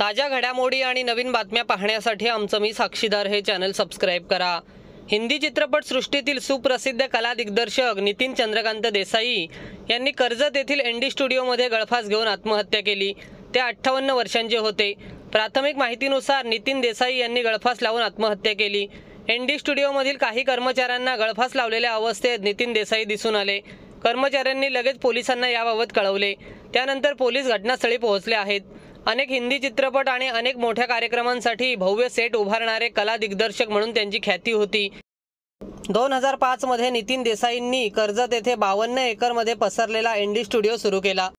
ताज्या घडामोडी आणि नवीन बातम्या पाहण्यासाठी आमचं मी साक्षीदार हे चॅनल सबस्क्राईब करा. हिंदी चित्रपट सृष्टीतील सुप्रसिद्ध कला दिग्दर्शक नितीन चंद्रकांत देसाई यांनी कर्जत येथील एनडी स्टुडिओमध्ये गळफास घेऊन आत्महत्या केली. ते अठ्ठावन्न वर्षांचे होते. प्राथमिक माहितीनुसार नितीन देसाई यांनी गळफास लावून आत्महत्या केली. एनडी स्टुडिओमधील काही कर्मचाऱ्यांना गळफास लावलेल्या अवस्थेत नितीन देसाई दिसून आले. कर्मचाऱ्यांनी लगेच पोलिसांना याबाबत कळवले. त्यानंतर पोलीस घटनास्थळी पोहोचले आहेत. अनेक हिंदी चित्रपट आणि अनेक मोठ्या कार्यक्रमांसाठी भव्य सेट उभारणारे कला दिग्दर्शक म्हणून त्यांची ख्याती होती. दोन हजार पाचमध्ये नितीन देसाईंनी कर्जत येथे बावन्न एकरमध्ये पसरलेला एनडी स्टुडिओ सुरू केला.